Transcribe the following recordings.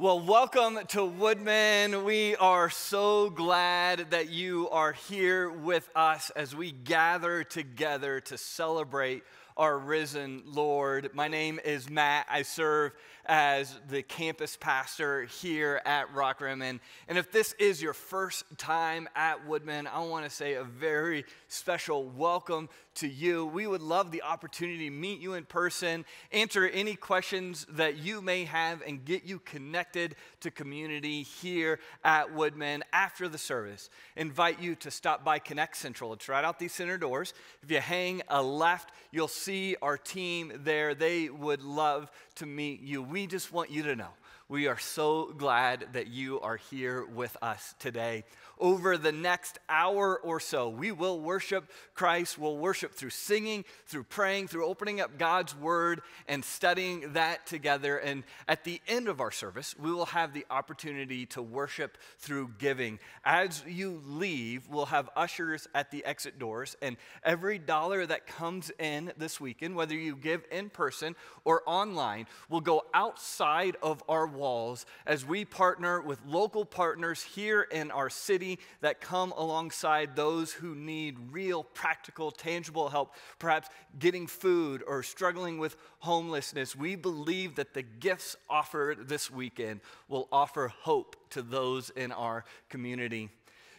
Well, welcome to Woodmen. We are so glad that you are here with us as we gather together to celebrate our risen Lord. My name is Matt. I serve as the campus pastor here at Rock Rim. And, and if this is your first time at Woodmen, I want to say a very special welcome to you. We would love the opportunity to meet you in person, answer any questions that you may have, and get you connected to community here at Woodmen after the service. Invite you to stop by Connect Central. It's right out these center doors. If you hang a left, you'll see our team there. They would love to meet you. We just want you to know we are so glad that you are here with us today over the next hour or so. We will worship Christ. We'll worship through singing, through praying, through opening up God's word and studying that together. And at the end of our service, we will have the opportunity to worship through giving. As you leave, we'll have ushers at the exit doors, and every dollar that comes in this weekend, whether you give in person or online, will go outside of our walls as we partner with local partners here in our city that come alongside those who need real, practical, tangible help, perhaps getting food or struggling with homelessness. We believe that the gifts offered this weekend will offer hope to those in our community.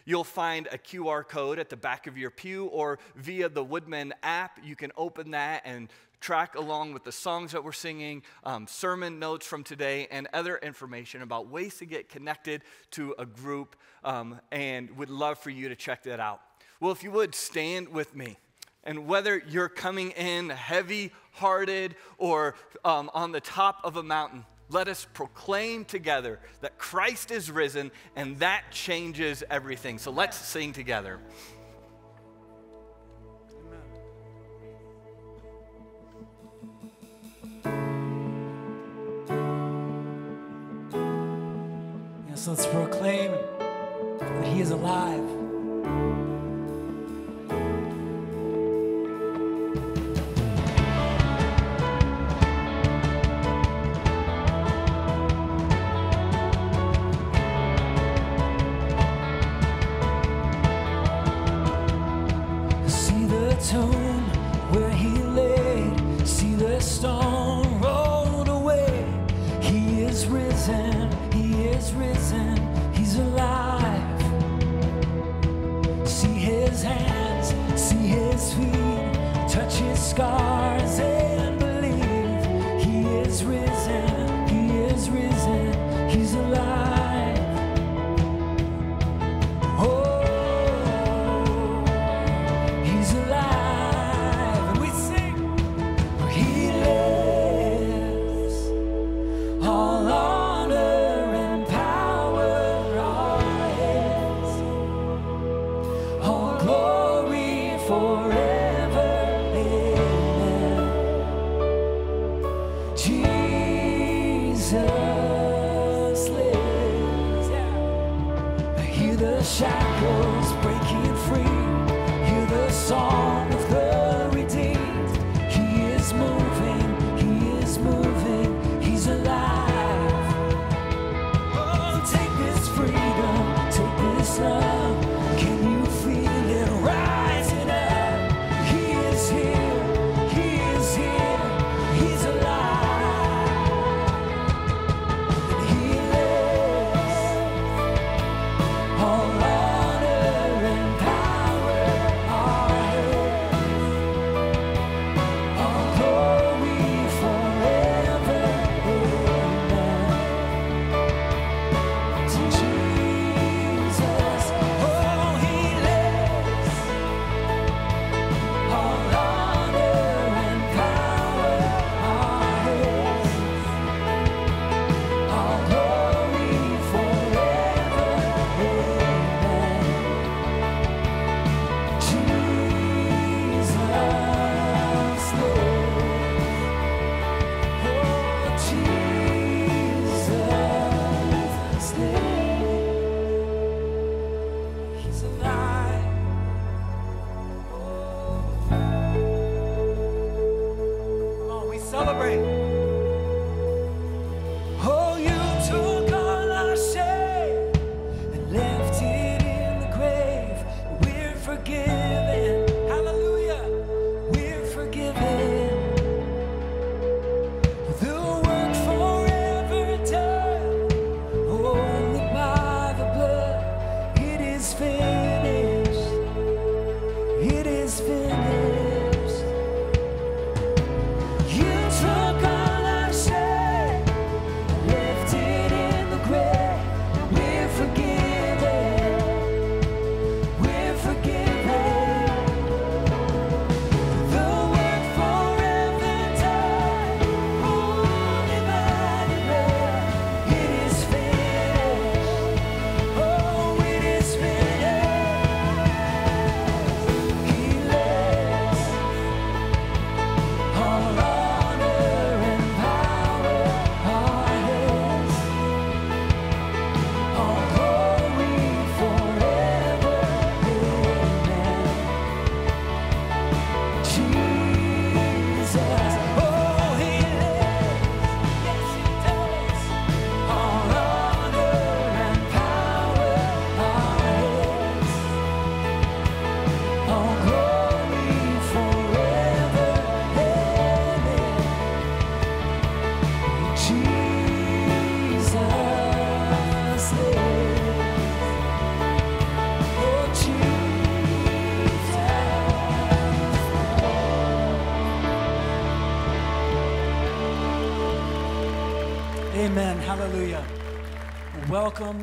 You'll find a QR code at the back of your pew or via the Woodmen app. You can open that and track along with the songs that we're singing, um, sermon notes from today, and other information about ways to get connected to a group, um, and would love for you to check that out. Well, if you would stand with me. And whether you're coming in heavy hearted or um, on the top of a mountain, let us proclaim together that Christ is risen and that changes everything. So let's sing together. Yes, let's proclaim that He is alive. Touch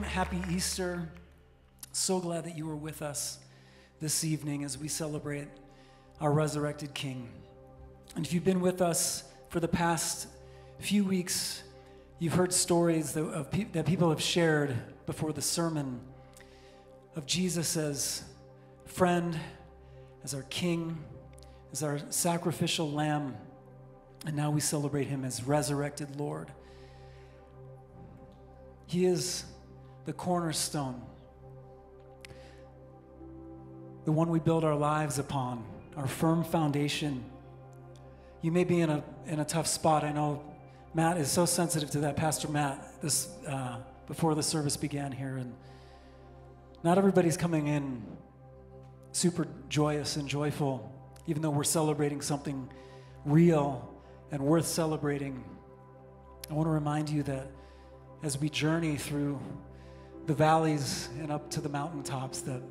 Happy Easter. So glad that you were with us this evening as we celebrate our resurrected King. And if you've been with us for the past few weeks, you've heard stories that, of pe- that people have shared before the sermon of Jesus as friend, as our King, as our sacrificial lamb. And now we celebrate him as resurrected Lord. He is the cornerstone, the one we build our lives upon, our firm foundation. You may be in a, in a tough spot. I know Matt is so sensitive to that, Pastor Matt, this, uh, before the service began here. And not everybody's coming in super joyous and joyful, even though we're celebrating something real and worth celebrating. I want to remind you that as we journey through the valleys and up to the mountaintops that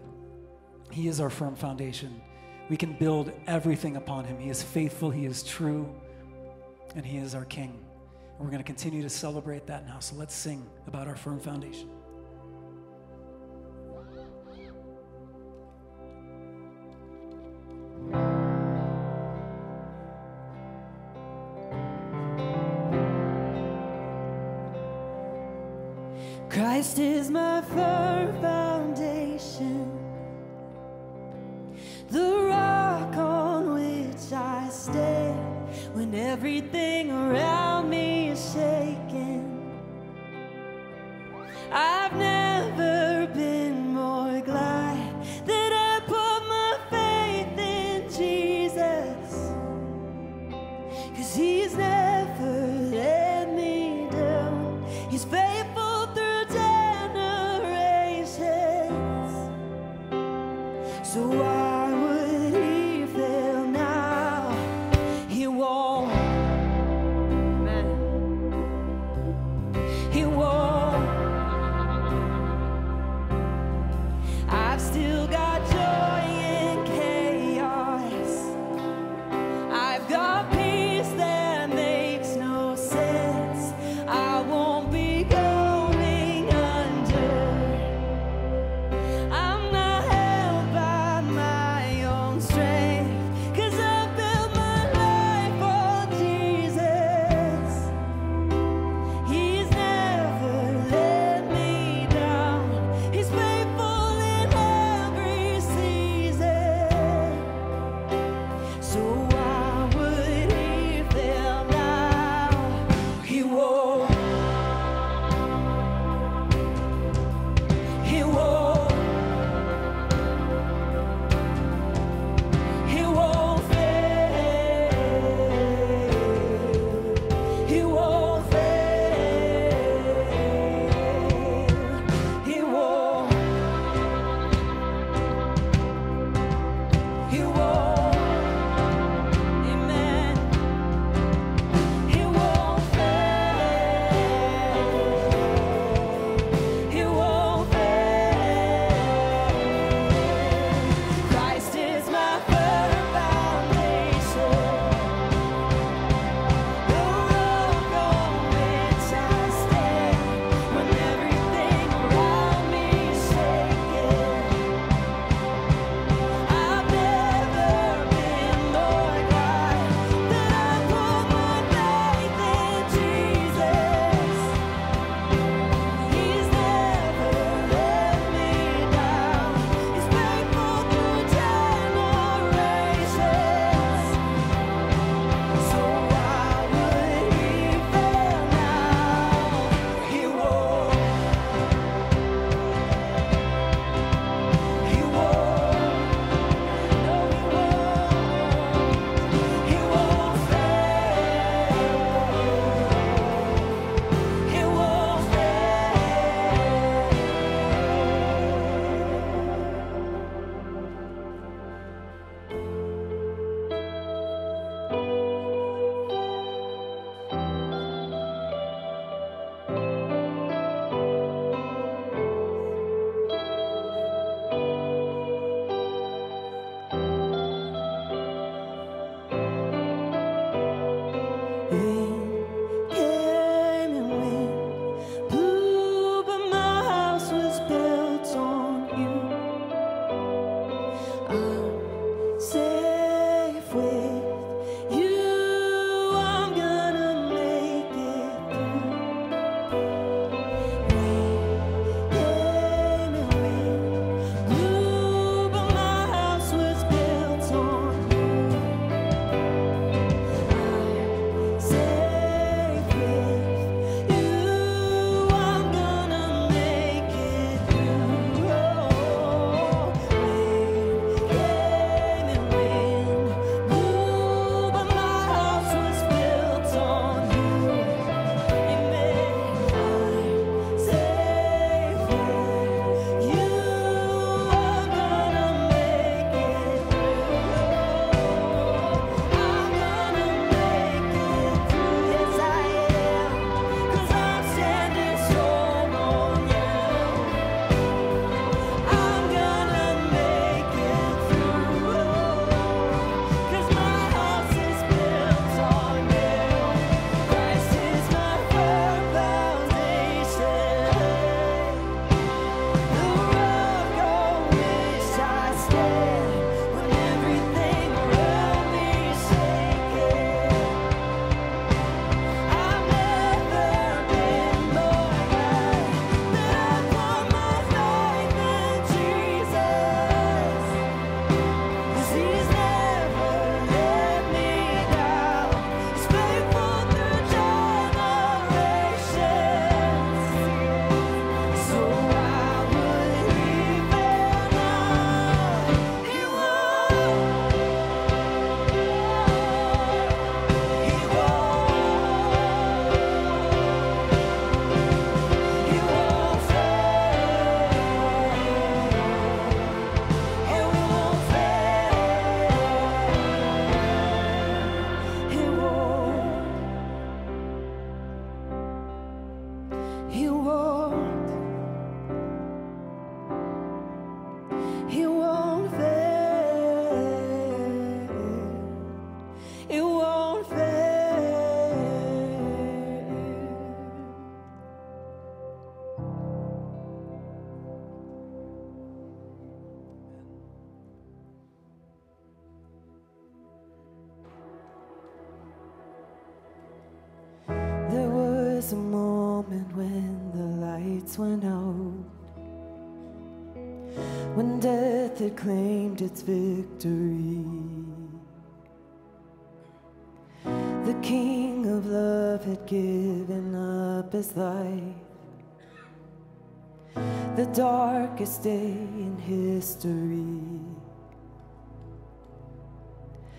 He is our firm foundation. We can build everything upon Him. He is faithful, He is true, and He is our King. And we're going to continue to celebrate that now. So let's sing about our firm foundation. Christ is my firm When death had claimed its victory. The King of love had given up his life. The darkest day in history.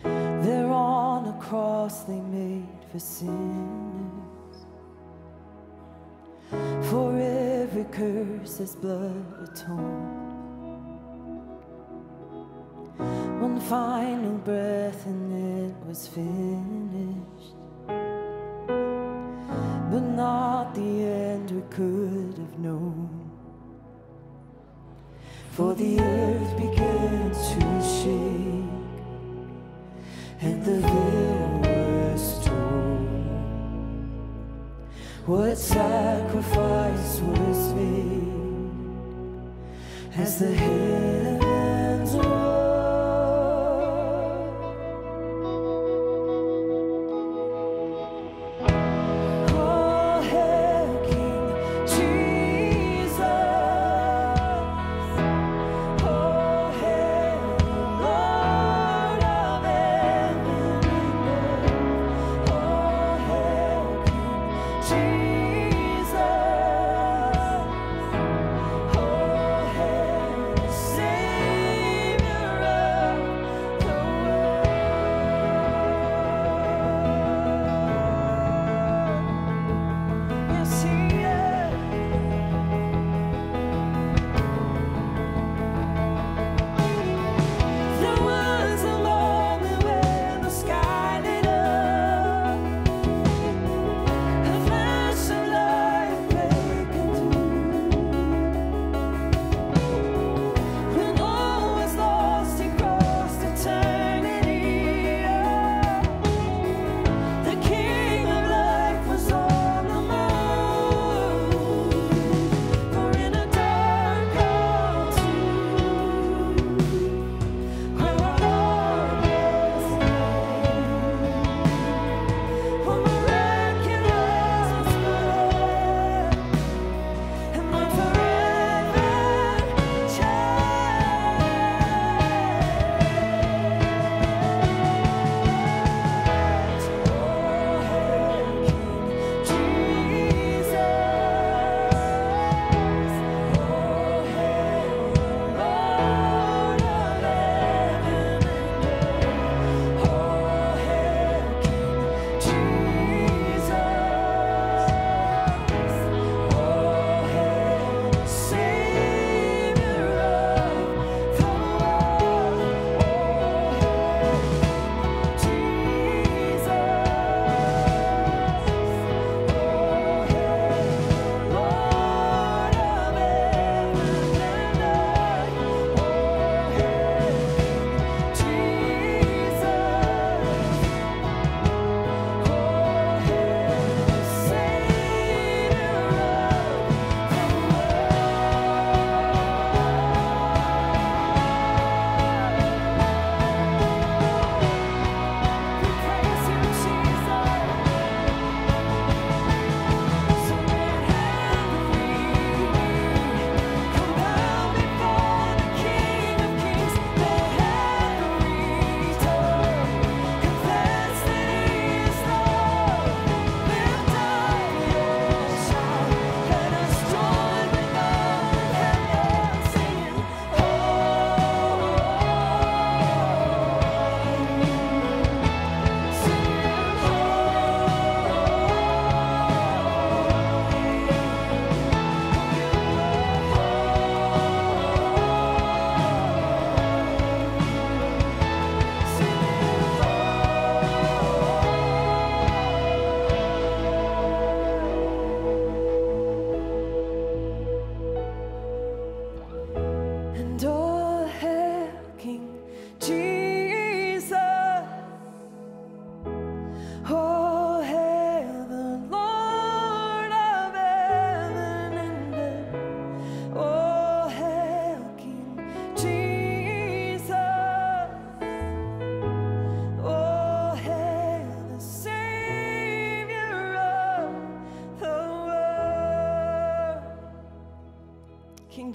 There on a cross they made for sinners. For every curse his blood atoned. Final breath and it was finished. But not the end we could have known. For the earth began to shake and the veil was torn. What sacrifice was made as the heavens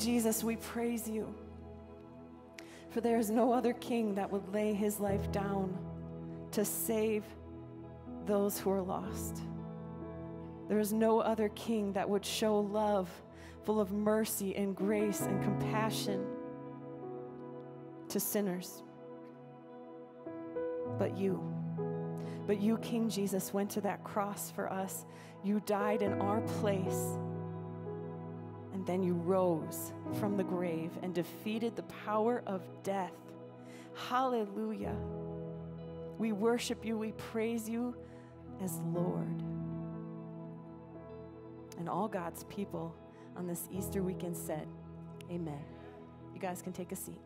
Jesus, we praise you. For there is no other king that would lay his life down to save those who are lost. There is no other king that would show love full of mercy and grace and compassion to sinners. But you, but you, King Jesus, went to that cross for us. You died in our place. And then you rose from the grave and defeated the power of death. Hallelujah. We worship you, we praise you as Lord. And all God's people on this Easter weekend said, Amen. You guys can take a seat.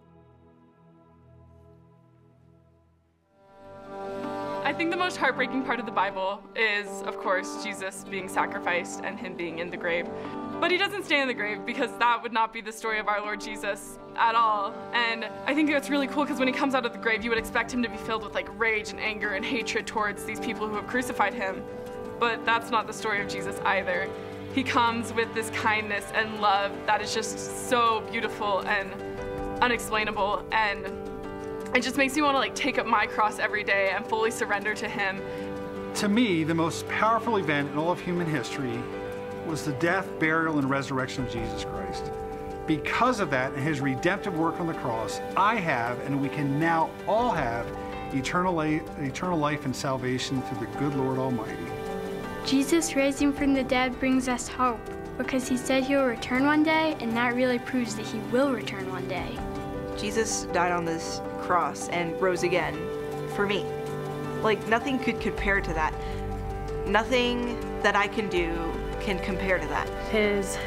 I think the most heartbreaking part of the Bible is, of course, Jesus being sacrificed and him being in the grave. But he doesn't stay in the grave because that would not be the story of our Lord Jesus at all. And I think that's really cool because when he comes out of the grave, you would expect him to be filled with like rage and anger and hatred towards these people who have crucified him. But that's not the story of Jesus either. He comes with this kindness and love that is just so beautiful and unexplainable and it just makes me want to like take up my cross every day and fully surrender to him. To me, the most powerful event in all of human history was the death, burial, and resurrection of Jesus Christ. Because of that and his redemptive work on the cross, I have, and we can now all have, eternal life, eternal life and salvation through the good Lord Almighty. Jesus rising from the dead brings us hope because he said he will return one day, and that really proves that he will return one day. Jesus died on this cross and rose again for me. Like, nothing could compare to that. Nothing that I can do can compare to that. His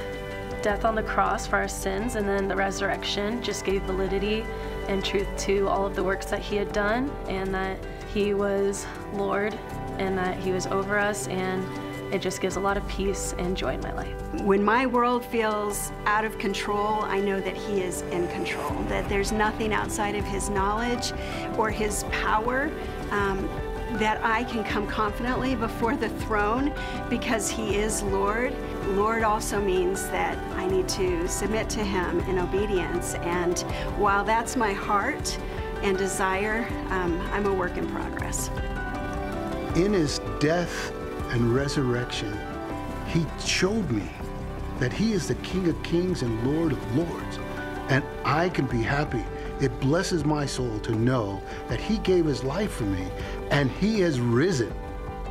death on the cross for our sins and then the resurrection just gave validity and truth to all of the works that he had done and that he was Lord and that he was over us and it just gives a lot of peace and joy in my life. When my world feels out of control, I know that He is in control, that there's nothing outside of His knowledge or His power. Um, that I can come confidently before the throne because He is Lord. Lord also means that I need to submit to Him in obedience. And while that's my heart and desire, um, I'm a work in progress. In His death and resurrection, He showed me that He is the King of kings and Lord of lords. And I can be happy. It blesses my soul to know that He gave His life for me and He has risen.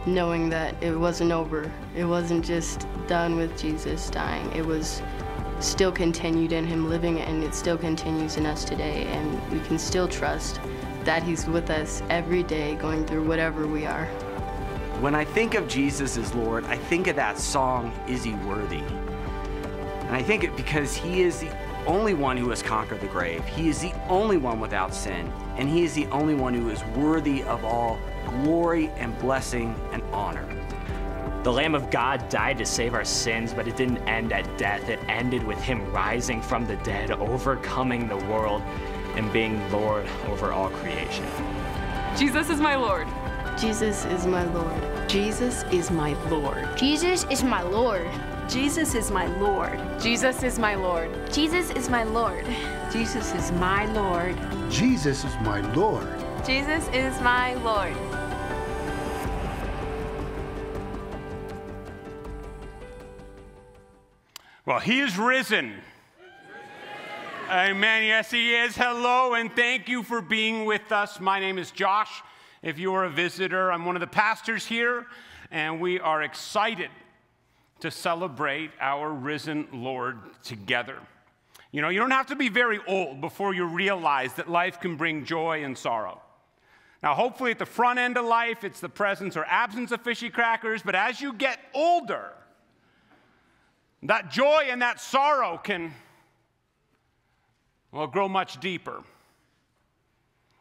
Knowing that it wasn't over, it wasn't just done with Jesus dying, it was still continued in Him living and it still continues in us today. And we can still trust that He's with us every day going through whatever we are. When I think of Jesus as Lord, I think of that song, Is He Worthy? And I think it because He is the only one who has conquered the grave. He is the only one without sin, and He is the only one who is worthy of all glory and blessing and honor. The Lamb of God died to save our sins, but it didn't end at death. It ended with Him rising from the dead, overcoming the world, and being Lord over all creation. Jesus is my Lord. Jesus is my Lord. Jesus is my Lord. Jesus is my Lord. Jesus is my Lord. Jesus is my Lord. Jesus is my Lord. Jesus is my Lord. Jesus is my Lord. Jesus is my Lord. Well, he is risen. Amen. Yes, he is. Hello, and thank you for being with us. My name is Josh. If you are a visitor, I'm one of the pastors here, and we are excited to celebrate our risen Lord together. You know, you don't have to be very old before you realize that life can bring joy and sorrow. Now, hopefully, at the front end of life, it's the presence or absence of fishy crackers, but as you get older, that joy and that sorrow can, well, grow much deeper.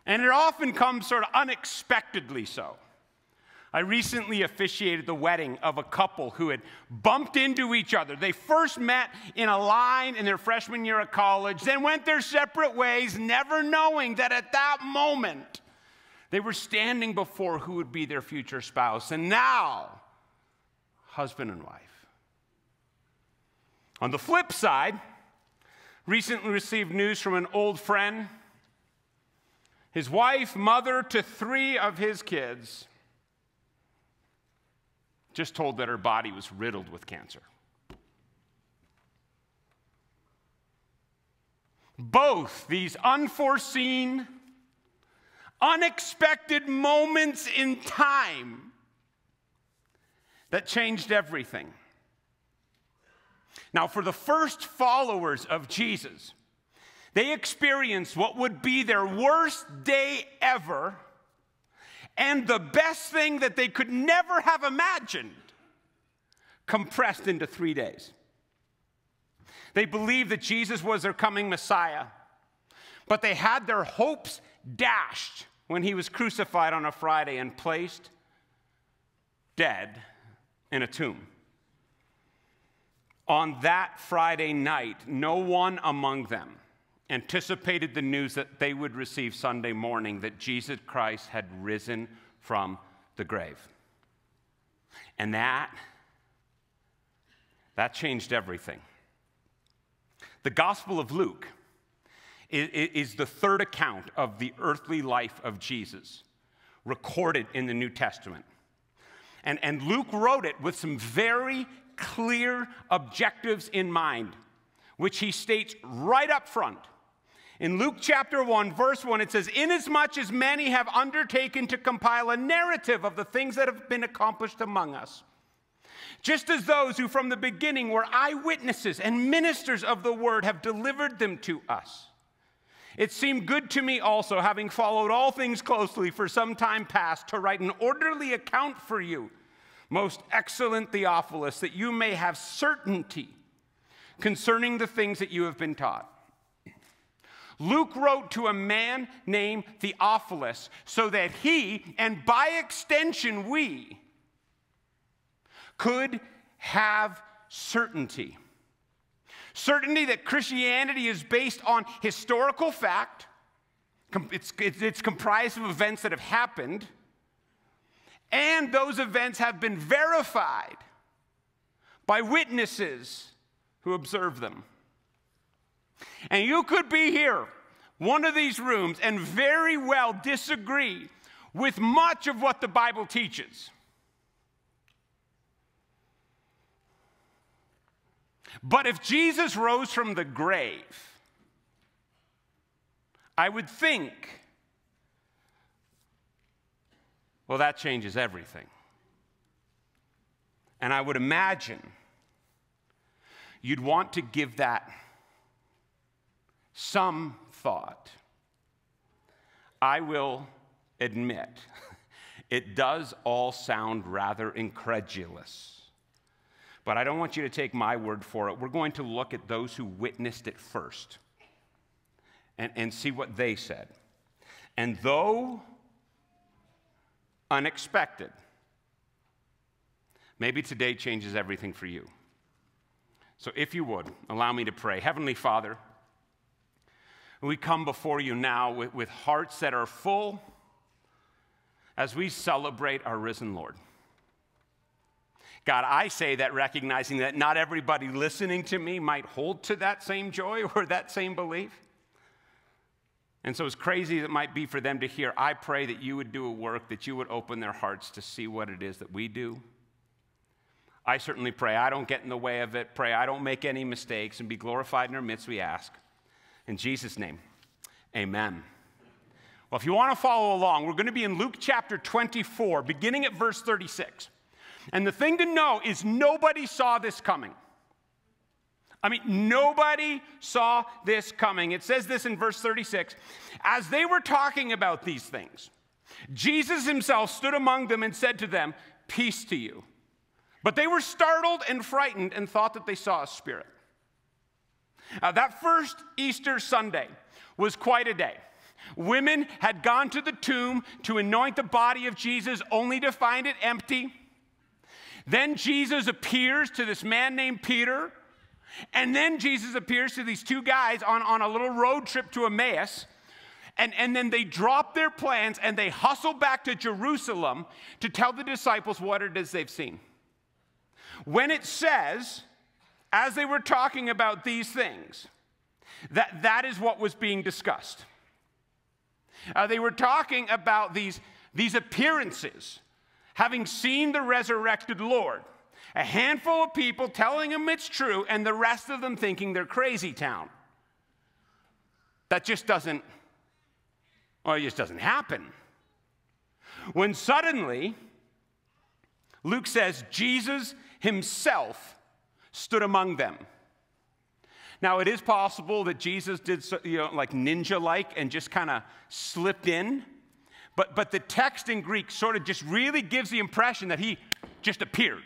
And it often comes sort of unexpectedly so. I recently officiated the wedding of a couple who had bumped into each other. They first met in a line in their freshman year of college, then went their separate ways, never knowing that at that moment they were standing before who would be their future spouse. And now, husband and wife. On the flip side, recently received news from an old friend. His wife, mother to three of his kids, just told that her body was riddled with cancer. Both these unforeseen, unexpected moments in time that changed everything. Now, for the first followers of Jesus, they experienced what would be their worst day ever and the best thing that they could never have imagined compressed into three days. They believed that Jesus was their coming Messiah, but they had their hopes dashed when he was crucified on a Friday and placed dead in a tomb. On that Friday night, no one among them anticipated the news that they would receive Sunday morning that Jesus Christ had risen from the grave. And that that changed everything. The Gospel of Luke is the third account of the earthly life of Jesus recorded in the New Testament. And, and Luke wrote it with some very clear objectives in mind, which he states right up front. In Luke chapter 1, verse 1, it says, Inasmuch as many have undertaken to compile a narrative of the things that have been accomplished among us, just as those who from the beginning were eyewitnesses and ministers of the word have delivered them to us. It seemed good to me also, having followed all things closely for some time past, to write an orderly account for you, most excellent Theophilus, that you may have certainty concerning the things that you have been taught. Luke wrote to a man named Theophilus so that he, and by extension we, could have certainty. Certainty that Christianity is based on historical fact, it's, it's, comprised of events that have happened, and those events have been verified by witnesses who observe them. And you could be here, one of these rooms, and very well disagree with much of what the Bible teaches. But if Jesus rose from the grave, I would think, well, that changes everything. And I would imagine you'd want to give that some thought. I will admit, it does all sound rather incredulous. But I don't want you to take my word for it. We're going to look at those who witnessed it first and, and see what they said. And though unexpected, maybe today changes everything for you. So, if you would, allow me to pray. Heavenly Father, we come before you now with, with hearts that are full as we celebrate our risen Lord. God, I say that recognizing that not everybody listening to me might hold to that same joy or that same belief. And so, as crazy as it might be for them to hear, I pray that you would do a work, that you would open their hearts to see what it is that we do. I certainly pray I don't get in the way of it, pray I don't make any mistakes, and be glorified in our midst, we ask. In Jesus' name, amen. Well, if you want to follow along, we're going to be in Luke chapter 24, beginning at verse 36. And the thing to know is nobody saw this coming. I mean, nobody saw this coming. It says this in verse 36 As they were talking about these things, Jesus himself stood among them and said to them, Peace to you. But they were startled and frightened and thought that they saw a spirit. Uh, that first Easter Sunday was quite a day. Women had gone to the tomb to anoint the body of Jesus only to find it empty. Then Jesus appears to this man named Peter. And then Jesus appears to these two guys on, on a little road trip to Emmaus. And, and then they drop their plans and they hustle back to Jerusalem to tell the disciples what it is they've seen. When it says as they were talking about these things, That, that is what was being discussed. Uh, they were talking about these, these appearances, having seen the resurrected Lord. A handful of people telling him it's true, and the rest of them thinking they're crazy town. That just doesn't, well, it just doesn't happen. When suddenly, Luke says, Jesus himself stood among them. Now, it is possible that Jesus did, you know, like ninja like and just kind of slipped in. But, but the text in Greek sort of just really gives the impression that he just appeared.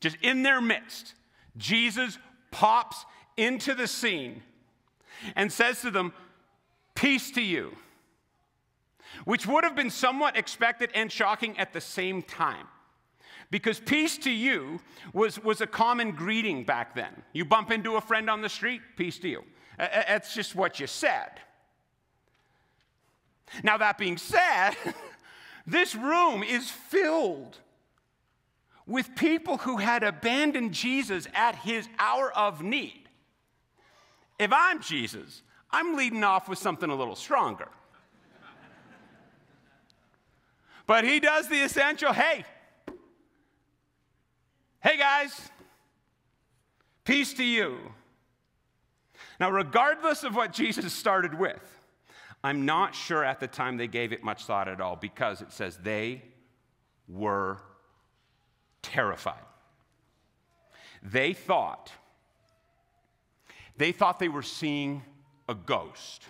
Just in their midst, Jesus pops into the scene and says to them, Peace to you, which would have been somewhat expected and shocking at the same time. Because peace to you was, was a common greeting back then. You bump into a friend on the street, peace to you. Uh, uh, that's just what you said. Now, that being said, this room is filled with people who had abandoned Jesus at his hour of need. If I'm Jesus, I'm leading off with something a little stronger. But he does the essential hey, Hey guys, peace to you. Now, regardless of what Jesus started with, I'm not sure at the time they gave it much thought at all because it says they were terrified. They thought, they thought they were seeing a ghost.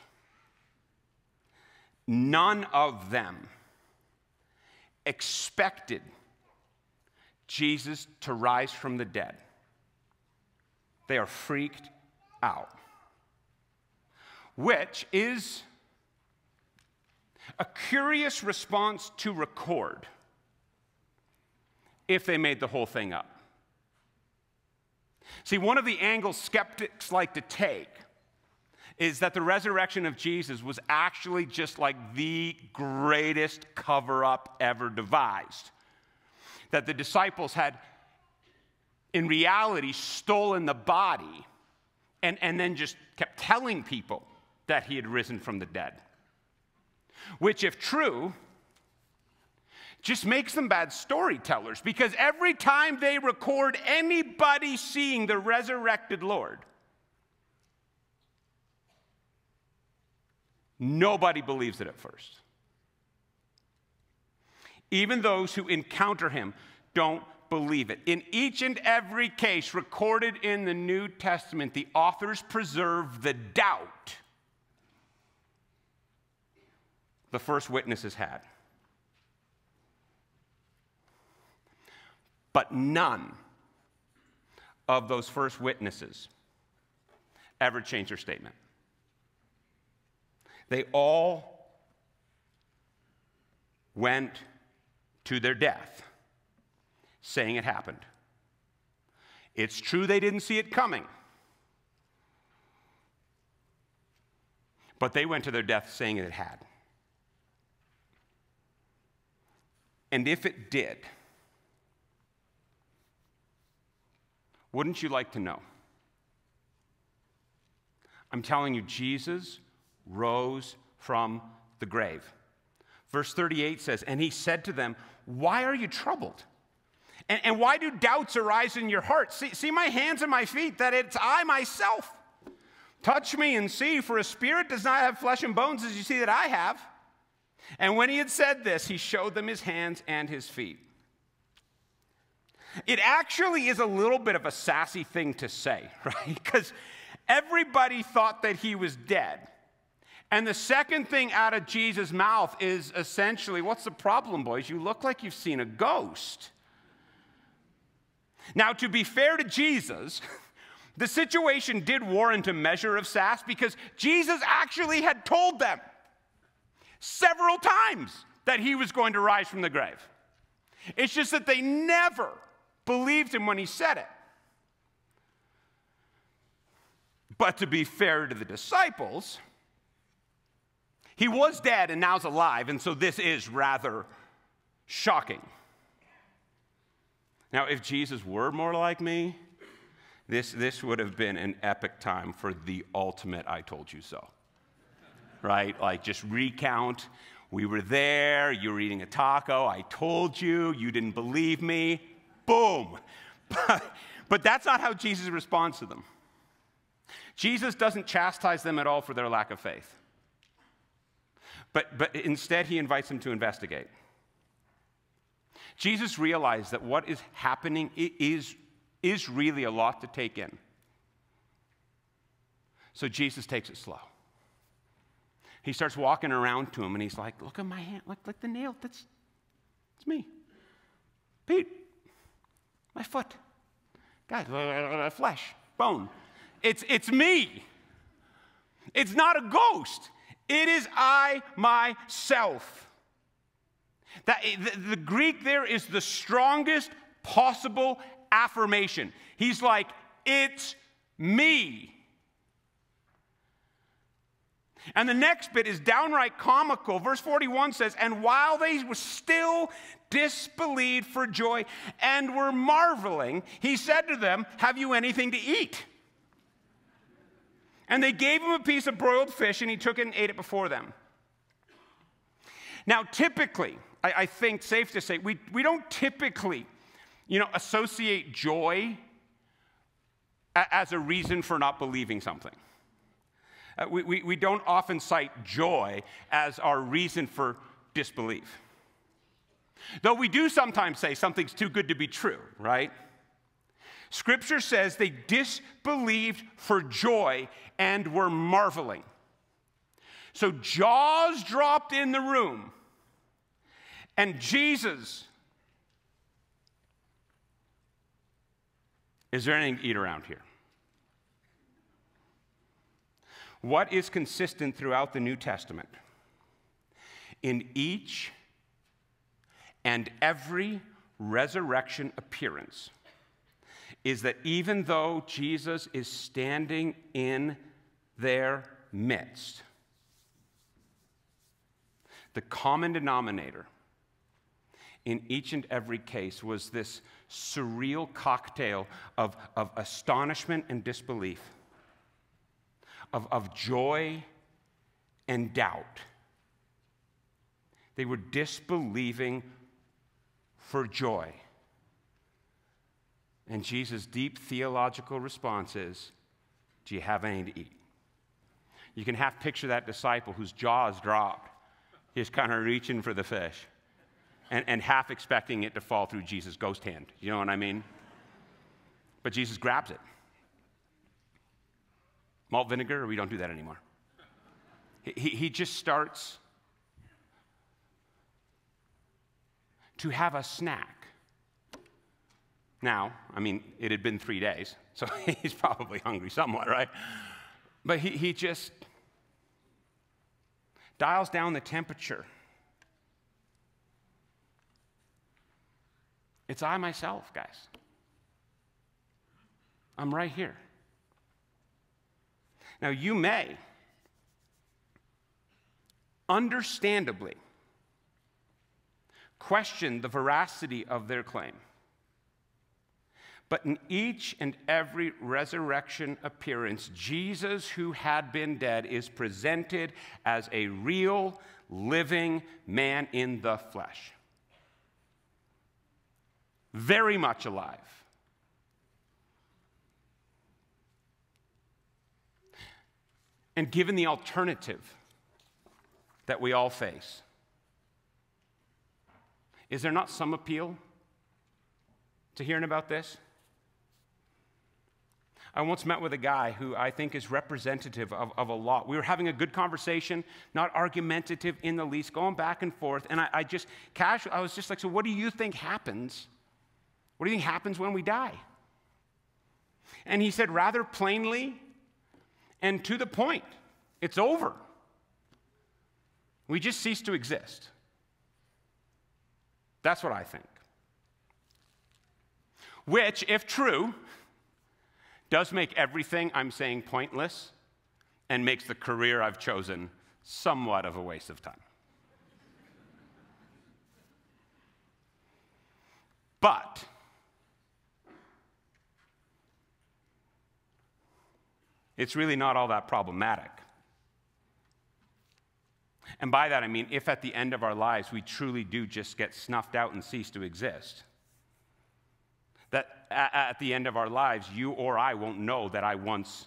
None of them expected Jesus to rise from the dead. They are freaked out, which is a curious response to record if they made the whole thing up. See, one of the angles skeptics like to take is that the resurrection of Jesus was actually just like the greatest cover up ever devised that the disciples had, in reality, stolen the body and, and then just kept telling people that he had risen from the dead. Which, if true, just makes them bad storytellers because every time they record anybody seeing the resurrected Lord, nobody believes it at first. Even those who encounter him don't believe it. In each and every case recorded in the New Testament, the authors preserve the doubt the first witnesses had. But none of those first witnesses ever changed their statement. They all went to their death, saying it happened. It's true they didn't see it coming, but they went to their death saying it had. And if it did, wouldn't you like to know? I'm telling you, Jesus rose from the grave. Verse 38 says, And he said to them, why are you troubled? And, and why do doubts arise in your heart? See, see my hands and my feet, that it's I myself. Touch me and see, for a spirit does not have flesh and bones as you see that I have. And when he had said this, he showed them his hands and his feet. It actually is a little bit of a sassy thing to say, right? Because everybody thought that he was dead. And the second thing out of Jesus' mouth is essentially what's the problem, boys? You look like you've seen a ghost. Now, to be fair to Jesus, the situation did warrant a measure of sass because Jesus actually had told them several times that he was going to rise from the grave. It's just that they never believed him when he said it. But to be fair to the disciples, he was dead and now's alive, and so this is rather shocking. Now, if Jesus were more like me, This, this would have been an epic time for the ultimate I told you so. Right? Like just recount. We were there, you were eating a taco, I told you, you didn't believe me. Boom. But, but that's not how Jesus responds to them. Jesus doesn't chastise them at all for their lack of faith. But, but instead, he invites him to investigate. Jesus realized that what is happening is, is really a lot to take in. So Jesus takes it slow. He starts walking around to him and he's like, Look at my hand, look, look the nail. That's it's me. Pete, my foot. God, uh, uh, uh, flesh, bone. It's, it's me. It's not a ghost. It is I myself. That, eh, the, the Greek there is the strongest possible affirmation. He's like, it's me. And the next bit is downright comical. Verse 41 says, And while they were still disbelieved for joy and were marveling, he said to them, Have you anything to eat? And they gave him a piece of broiled fish, and he took it and ate it before them. Now, typically, I, I think safe to say, we, we don't typically, you know, associate joy a, as a reason for not believing something. Uh, we, we, we don't often cite joy as our reason for disbelief. Though we do sometimes say something's too good to be true, right? Scripture says they disbelieved for joy and were marveling. So jaws dropped in the room, and Jesus. Is there anything to eat around here? What is consistent throughout the New Testament? In each and every resurrection appearance, is that even though Jesus is standing in their midst, the common denominator in each and every case was this surreal cocktail of, of astonishment and disbelief, of, of joy and doubt. They were disbelieving for joy. And Jesus' deep theological response is Do you have anything to eat? You can half picture that disciple whose jaws dropped. He's kind of reaching for the fish and, and half expecting it to fall through Jesus' ghost hand. You know what I mean? But Jesus grabs it. Malt vinegar, we don't do that anymore. He, he just starts to have a snack. Now, I mean, it had been three days, so he's probably hungry somewhat, right? But he, he just dials down the temperature. It's I myself, guys. I'm right here. Now, you may, understandably, question the veracity of their claim. But in each and every resurrection appearance, Jesus, who had been dead, is presented as a real, living man in the flesh. Very much alive. And given the alternative that we all face, is there not some appeal to hearing about this? I once met with a guy who I think is representative of, of a lot. We were having a good conversation, not argumentative in the least, going back and forth. And I, I just casual, I was just like, so what do you think happens? What do you think happens when we die? And he said rather plainly and to the point, it's over. We just cease to exist. That's what I think. Which, if true, does make everything I'm saying pointless and makes the career I've chosen somewhat of a waste of time. But It's really not all that problematic. And by that I mean, if at the end of our lives we truly do just get snuffed out and cease to exist, at the end of our lives, you or I won't know that I once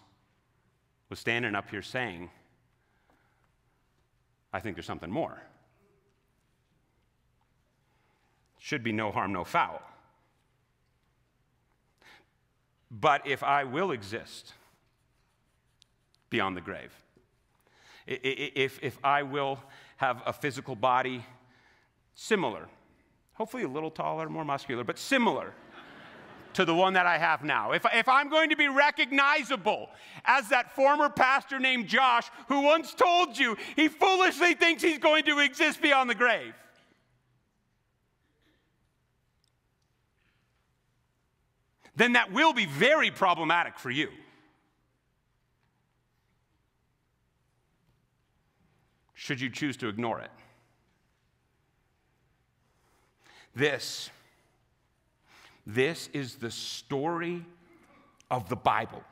was standing up here saying, I think there's something more. Should be no harm, no foul. But if I will exist beyond the grave, if, if I will have a physical body similar, hopefully a little taller, more muscular, but similar to the one that I have now. If, if I'm going to be recognizable as that former pastor named Josh who once told you he foolishly thinks he's going to exist beyond the grave. Then that will be very problematic for you. Should you choose to ignore it? This this is the story of the Bible.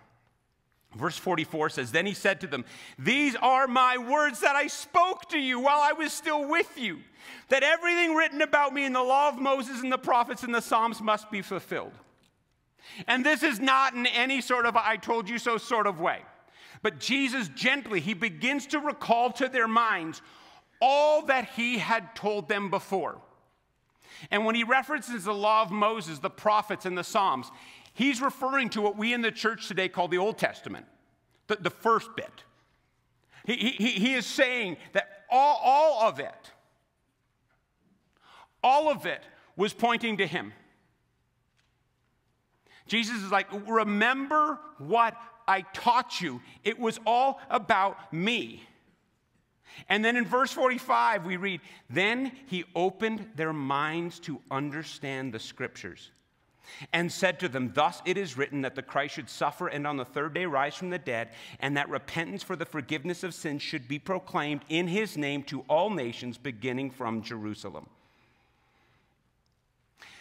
Verse 44 says, Then he said to them, These are my words that I spoke to you while I was still with you, that everything written about me in the law of Moses and the prophets and the Psalms must be fulfilled. And this is not in any sort of I told you so sort of way. But Jesus gently, he begins to recall to their minds all that he had told them before. And when he references the law of Moses, the prophets, and the Psalms, he's referring to what we in the church today call the Old Testament, the, the first bit. He, he, he is saying that all, all of it, all of it was pointing to him. Jesus is like, remember what I taught you. It was all about me. And then in verse 45, we read, Then he opened their minds to understand the scriptures and said to them, Thus it is written that the Christ should suffer and on the third day rise from the dead, and that repentance for the forgiveness of sins should be proclaimed in his name to all nations, beginning from Jerusalem.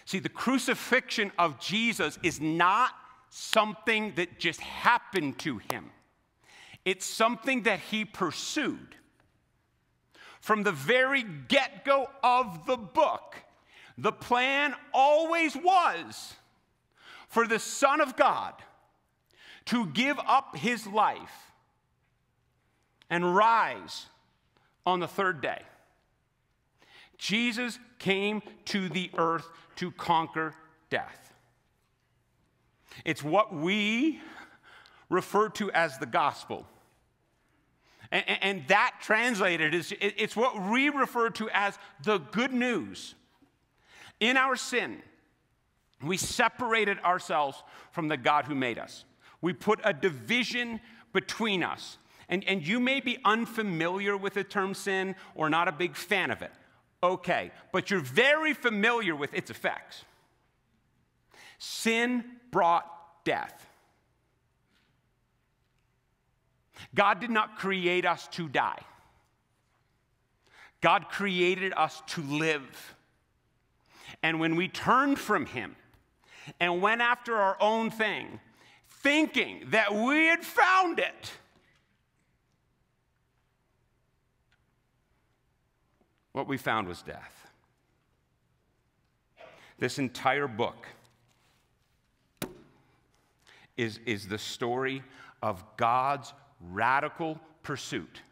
See, the crucifixion of Jesus is not something that just happened to him, it's something that he pursued. From the very get go of the book, the plan always was for the Son of God to give up his life and rise on the third day. Jesus came to the earth to conquer death. It's what we refer to as the gospel. And, and that translated is it's what we refer to as the good news. In our sin, we separated ourselves from the God who made us. We put a division between us. And, and you may be unfamiliar with the term sin or not a big fan of it. Okay, but you're very familiar with its effects. Sin brought death. God did not create us to die. God created us to live. And when we turned from Him and went after our own thing, thinking that we had found it, what we found was death. This entire book is, is the story of God's radical pursuit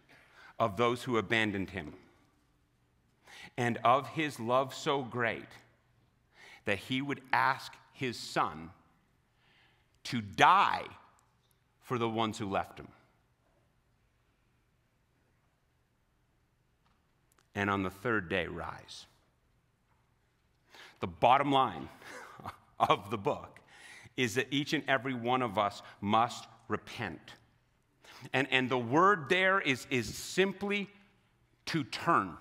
of those who abandoned him, and of his love so great that he would ask his son to die for the ones who left him. And on the third day, rise. The bottom line of the book is that each and every one of us must repent and, and the word there is, is simply to turn.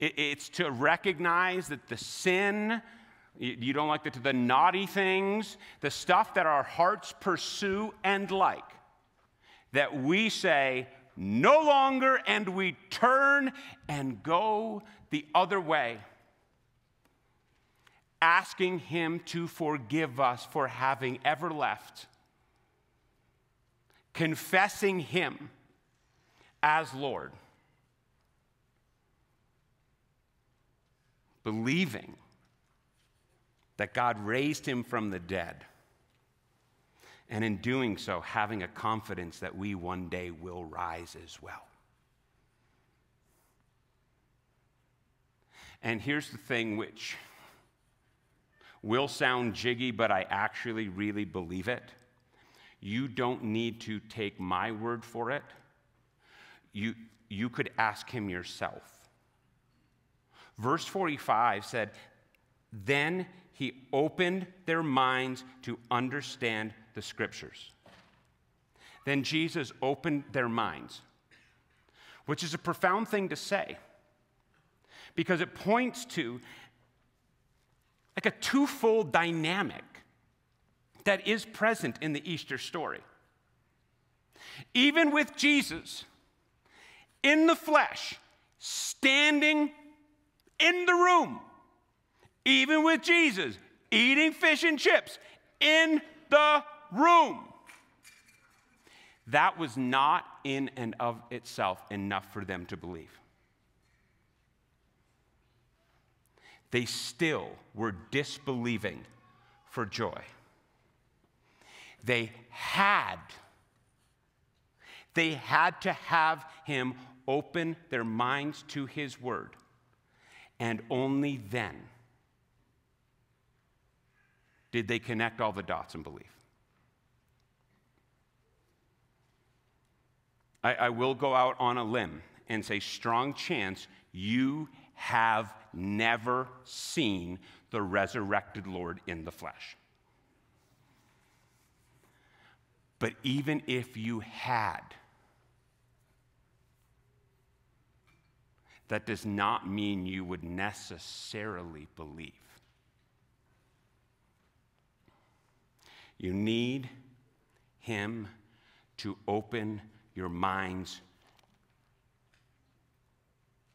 It, it's to recognize that the sin, you don't like the, the naughty things, the stuff that our hearts pursue and like, that we say no longer and we turn and go the other way asking Him to forgive us for having ever left confessing Him as Lord, believing that God raised him from the dead, and in doing so, having a confidence that we one day will rise as well. And here's the thing which will sound jiggy, but I actually really believe it. You don't need to take my word for it. You, you could ask him yourself. Verse 45 said, Then he opened their minds to understand the scriptures. Then Jesus opened their minds, which is a profound thing to say because it points to like a twofold dynamic that is present in the Easter story. Even with Jesus in the flesh, standing in the room, even with Jesus eating fish and chips in the room. That was not in and of itself enough for them to believe. They still were disbelieving for joy. They had, they had to have him open their minds to his word. And only then did they connect all the dots and believe. I, I will go out on a limb and say, strong chance you have never seen the resurrected Lord in the flesh. But even if you had, that does not mean you would necessarily believe. You need Him to open your minds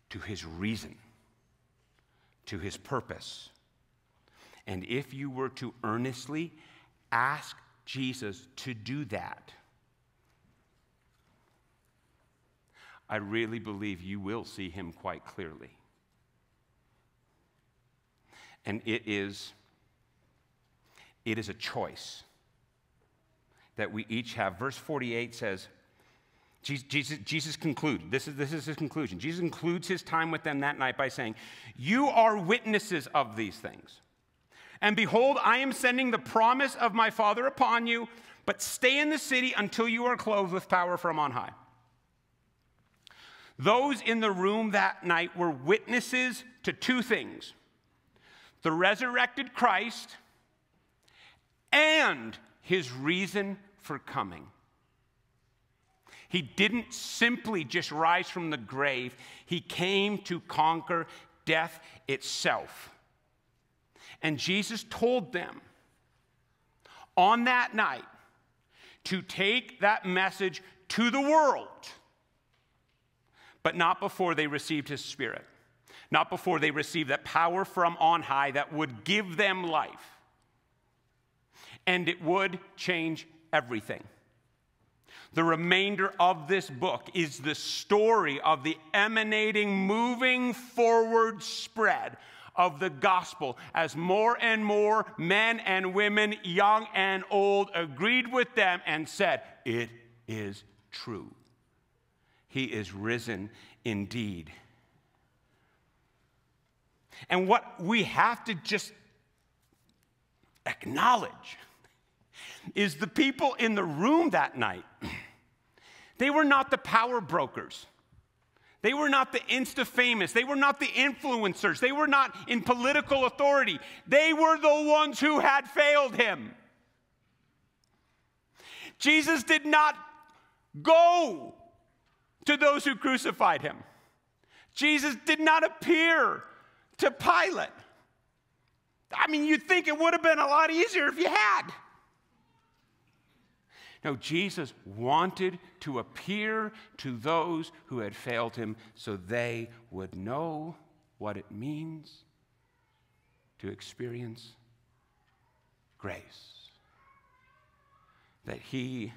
to His reason, to His purpose. And if you were to earnestly ask Jesus to do that, I really believe you will see him quite clearly. And it is, it is a choice that we each have. Verse 48 says, Jesus, Jesus this is, this is his conclusion. Jesus concludes his time with them that night by saying, You are witnesses of these things. And behold, I am sending the promise of my Father upon you, but stay in the city until you are clothed with power from on high. Those in the room that night were witnesses to two things the resurrected Christ and his reason for coming. He didn't simply just rise from the grave, he came to conquer death itself. And Jesus told them on that night to take that message to the world but not before they received his spirit, not before they received that power from on high that would give them life. And it would change everything. The remainder of this book is the story of the emanating, moving forward spread of the gospel as more and more men and women, young and old, agreed with them and said, It is true. He is risen indeed. And what we have to just acknowledge is the people in the room that night, they were not the power brokers. They were not the insta famous. They were not the influencers. They were not in political authority. They were the ones who had failed him. Jesus did not go to those who crucified him. Jesus did not appear to Pilate. I mean, you'd think it would have been a lot easier if you had. No, Jesus wanted to appear to those who had failed him so they would know what it means to experience grace. That he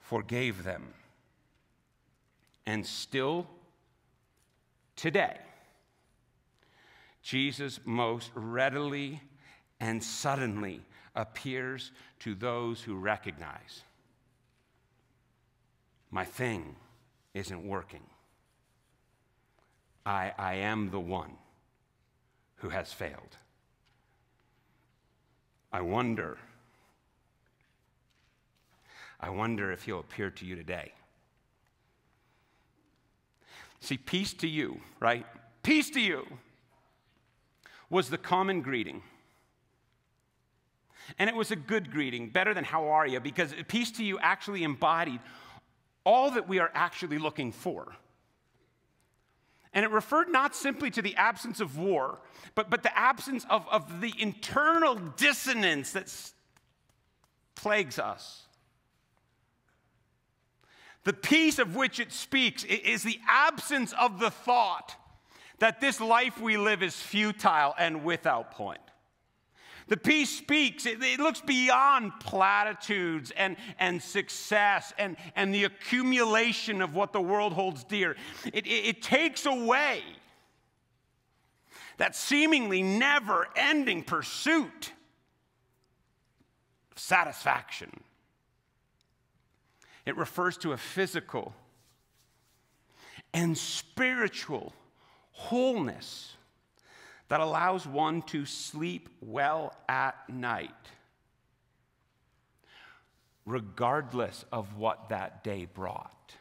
forgave them. And still today, Jesus most readily and suddenly appears to those who recognize my thing isn't working. I, I am the one who has failed. I wonder, I wonder if he'll appear to you today. See, peace to you, right? Peace to you was the common greeting. And it was a good greeting, better than how are you, because peace to you actually embodied all that we are actually looking for. And it referred not simply to the absence of war, but, but the absence of, of the internal dissonance that plagues us. The peace of which it speaks is the absence of the thought that this life we live is futile and without point. The peace speaks, it, it, looks beyond platitudes and, and success and, and the accumulation of what the world holds dear. It, it, it takes away that seemingly never ending pursuit of satisfaction. It refers to a physical and spiritual wholeness that allows one to sleep well at night, regardless of what that day brought.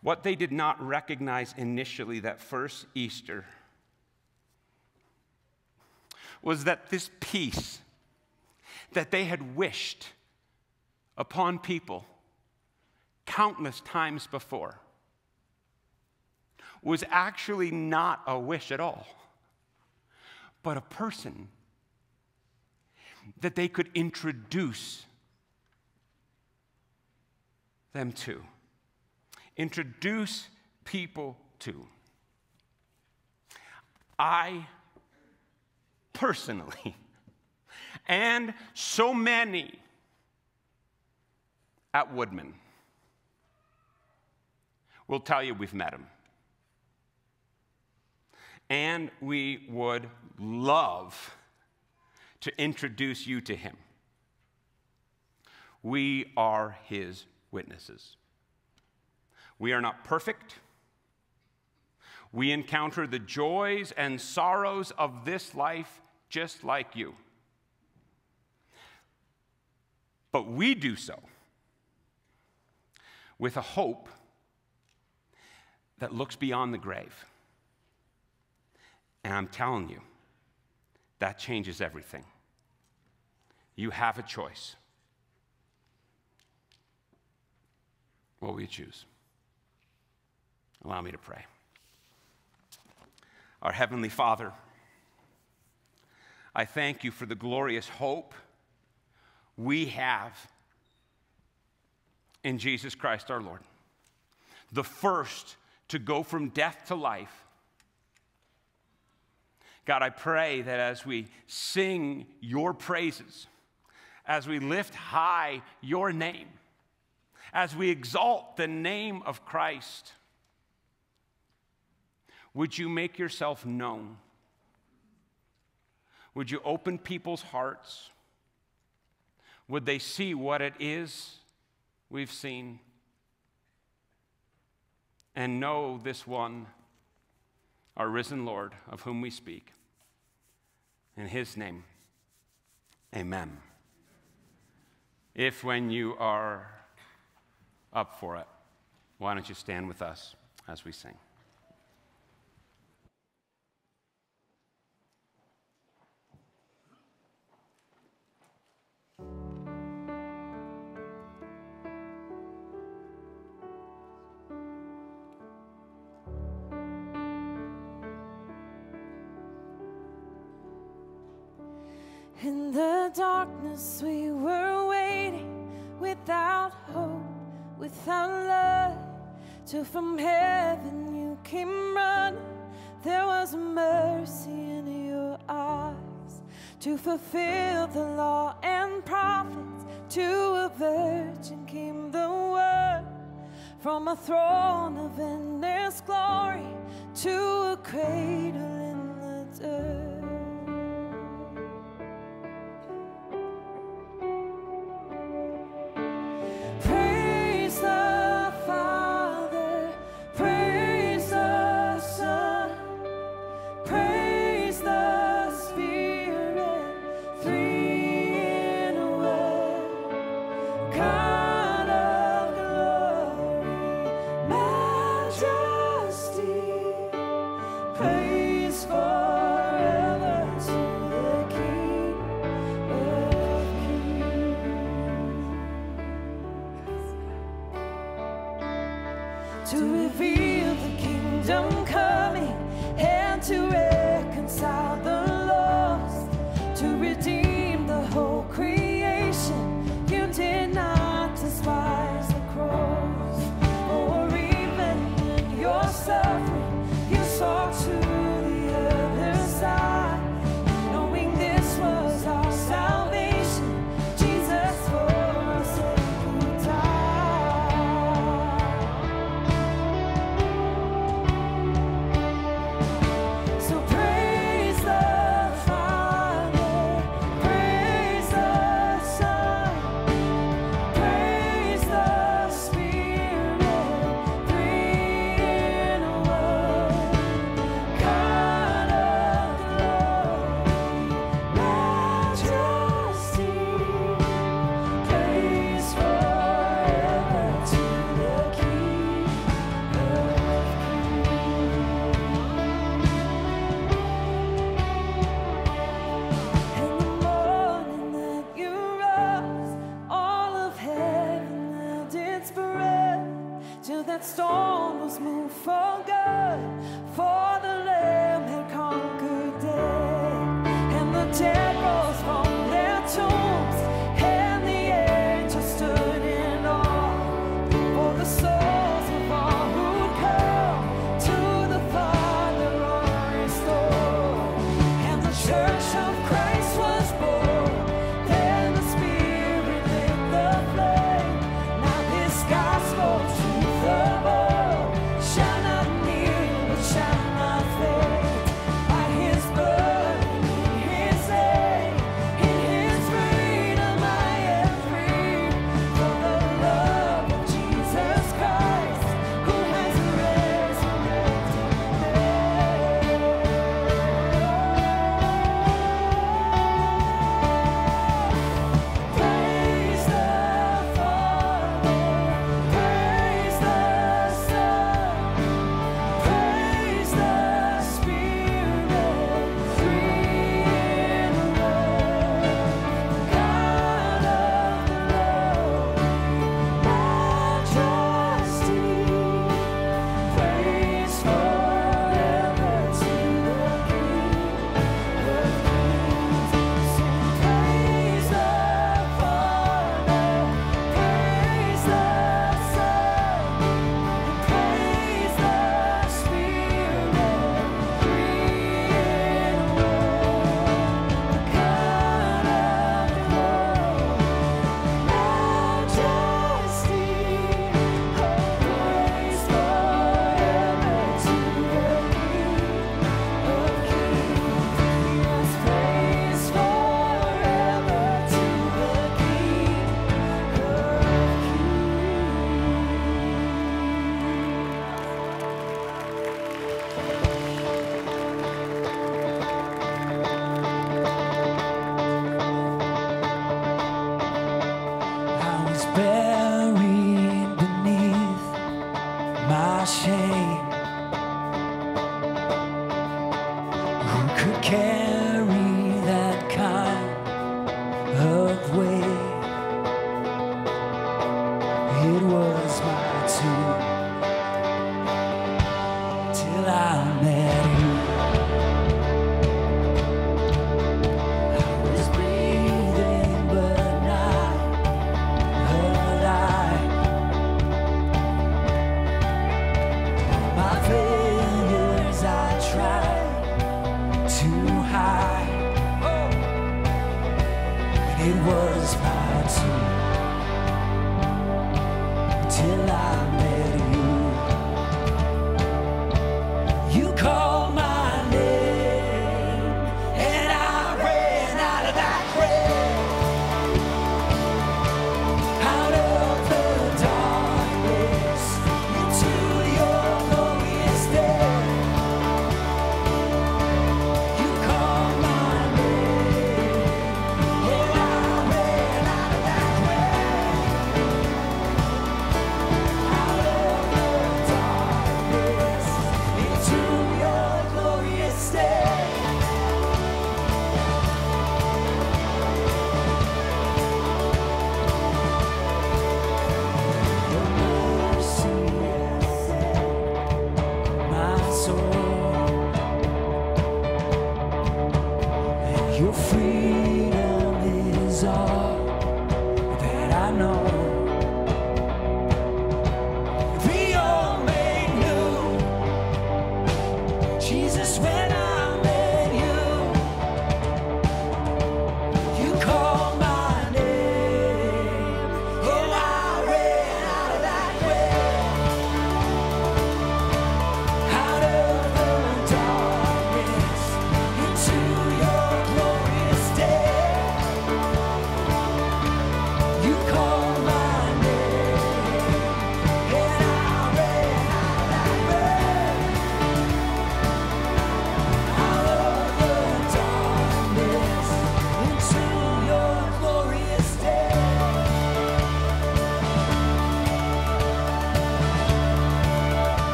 What they did not recognize initially that first Easter was that this peace that they had wished upon people countless times before was actually not a wish at all, but a person that they could introduce them to. Introduce people to. I personally, and so many at Woodmen, will tell you we've met him and we would love to introduce you to him. We are his witnesses. We are not perfect. We encounter the joys and sorrows of this life just like you. But we do so with a hope that looks beyond the grave. And I'm telling you, that changes everything. You have a choice. What will you choose? Allow me to pray. Our Heavenly Father, I thank you for the glorious hope we have in Jesus Christ our Lord, the first to go from death to life God, I pray that as we sing your praises, as we lift high your name, as we exalt the name of Christ, would you make yourself known? Would you open people's hearts? Would they see what it is we've seen and know this one? Our risen Lord, of whom we speak. In his name, amen. If when you are up for it, why don't you stand with us as we sing? In the darkness we were waiting without hope, without love. Till from heaven you came running, there was mercy in your eyes. To fulfill the law and prophets, to a virgin came the word. From a throne of endless glory to a cradle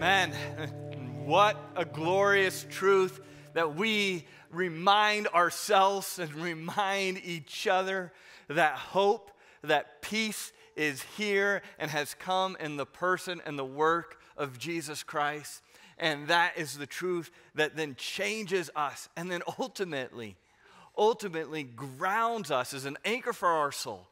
Amen. What a glorious truth that we remind ourselves and remind each other that hope, that peace is here and has come in the person and the work of Jesus Christ. And that is the truth that then changes us and then ultimately, ultimately grounds us as an anchor for our soul.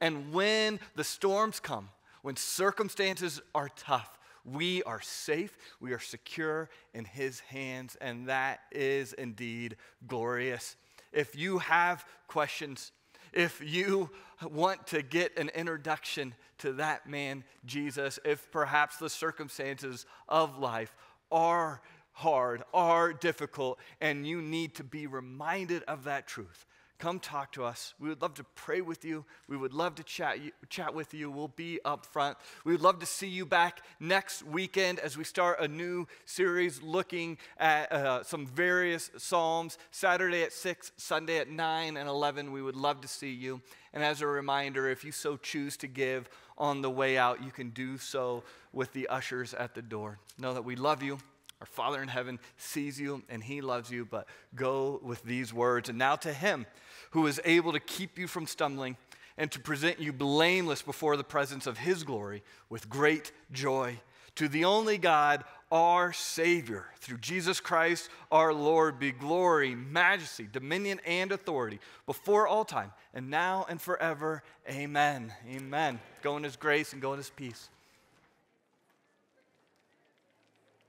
And when the storms come, when circumstances are tough, we are safe, we are secure in His hands, and that is indeed glorious. If you have questions, if you want to get an introduction to that man, Jesus, if perhaps the circumstances of life are hard, are difficult, and you need to be reminded of that truth, come talk to us. We would love to pray with you. We would love to chat, chat with you. We'll be up front. We would love to see you back next weekend as we start a new series looking at uh, some various Psalms. Saturday at 6, Sunday at 9 and 11. We would love to see you. And as a reminder, if you so choose to give on the way out, you can do so with the ushers at the door. Know that we love you. Our Father in heaven sees you and he loves you, but go with these words. And now to him who is able to keep you from stumbling and to present you blameless before the presence of his glory with great joy. To the only God, our Savior, through Jesus Christ our Lord, be glory, majesty, dominion, and authority before all time, and now and forever. Amen. Amen. Go in his grace and go in his peace.